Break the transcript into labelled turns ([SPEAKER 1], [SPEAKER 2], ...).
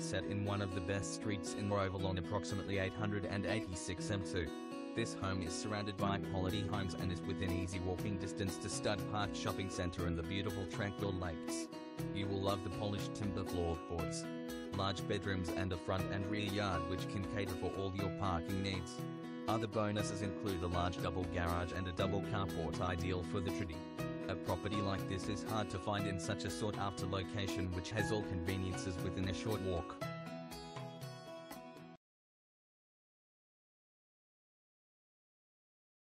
[SPEAKER 1] set in one of the best streets in Rowville on approximately 886 M2. This home is surrounded by quality homes and is within easy walking distance to Stud Park Shopping Centre and the beautiful tranquil lakes. You will love the polished timber floorboards, large bedrooms and a front and rear yard which can cater for all your parking needs. Other bonuses include a large double garage and a double carport ideal for the tradie. A property like this is hard to find in such a sought after location which has all conveniences within a short walk.